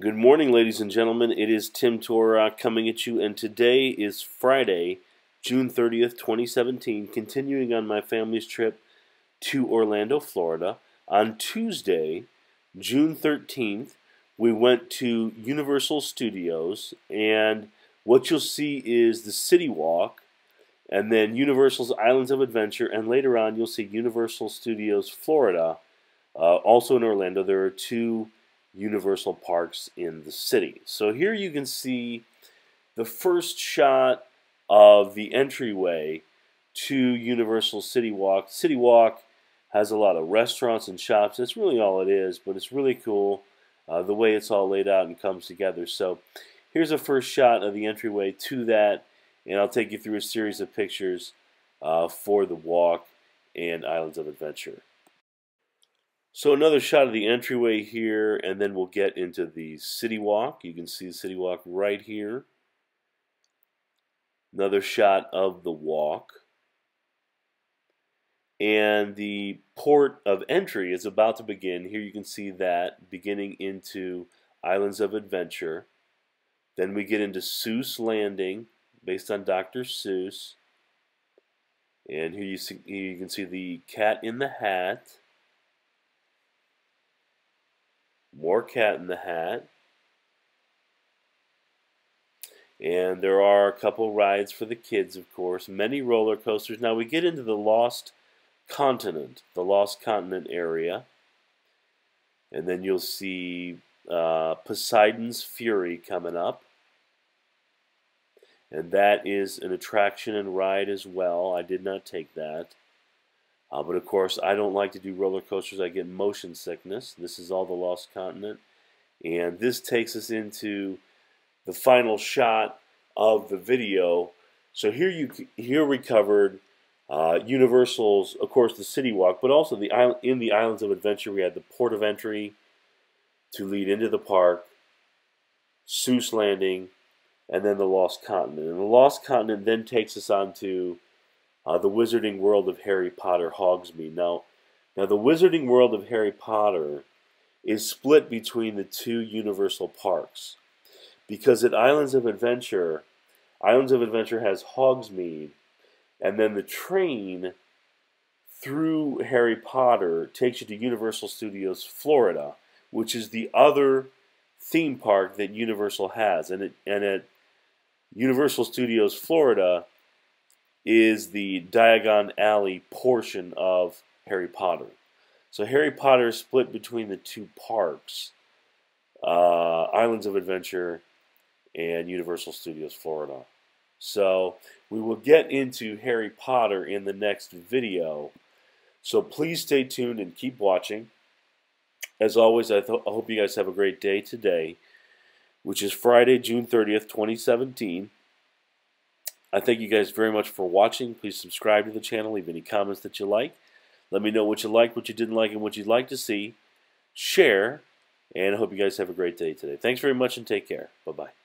Good morning, ladies and gentlemen. It is Tim Torok coming at you, and today is Friday, June 30th, 2017, continuing on my family's trip to Orlando, Florida. On Tuesday, June 13th, we went to Universal Studios, and what you'll see is the City Walk, and then Universal's Islands of Adventure, and later on, you'll see Universal Studios Florida, uh, also in Orlando. There are two Universal Parks in the city. So here you can see the first shot of the entryway to Universal City Walk. City Walk has a lot of restaurants and shops. That's really all it is, but it's really cool uh, the way it's all laid out and comes together. So here's a first shot of the entryway to that, and I'll take you through a series of pictures uh, for the walk and Islands of Adventure. So another shot of the entryway here, and then we'll get into the city walk. You can see the city walk right here. Another shot of the walk. And the port of entry is about to begin. Here you can see that beginning into Islands of Adventure. Then we get into Seuss Landing, based on Dr. Seuss. And here you, see, here you can see the cat in the hat. More Cat in the Hat. And there are a couple rides for the kids, of course, many roller coasters. Now we get into the Lost Continent, the Lost Continent area. And then you'll see uh, Poseidon's Fury coming up. And that is an attraction and ride as well. I did not take that. Uh, but of course, I don't like to do roller coasters. I get motion sickness. This is all the Lost Continent. And this takes us into the final shot of the video. So here you here we covered uh, Universal's, of course, the City Walk, but also the island in the Islands of Adventure. We had the port of entry to lead into the park, Seuss Landing, and then the Lost Continent. And the Lost Continent then takes us on to uh, the Wizarding World of Harry Potter Hogsmeade. Now, now the Wizarding World of Harry Potter is split between the two Universal parks because at Islands of Adventure, Islands of Adventure has Hogsmeade, and then the train through Harry Potter takes you to Universal Studios Florida, which is the other theme park that Universal has, and it, and at Universal Studios Florida is the Diagon Alley portion of Harry Potter. So Harry Potter is split between the two parks, uh, Islands of Adventure and Universal Studios Florida. So we will get into Harry Potter in the next video. So please stay tuned and keep watching. As always, I, I hope you guys have a great day today, which is Friday, June 30th, 2017. I thank you guys very much for watching. Please subscribe to the channel. Leave any comments that you like. Let me know what you liked, what you didn't like, and what you'd like to see. Share. And I hope you guys have a great day today. Thanks very much and take care. Bye-bye.